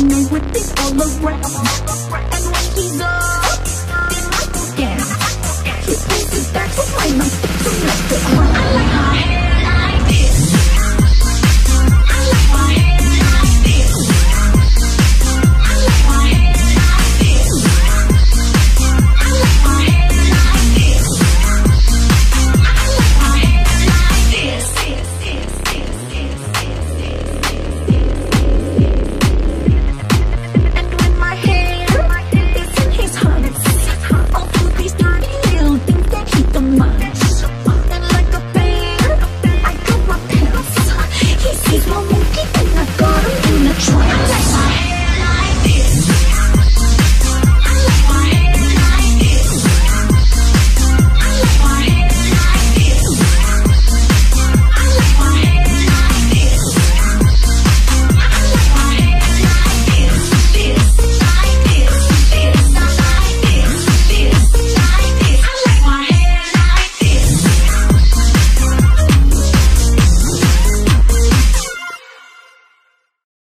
I knew it be all around. And what he does.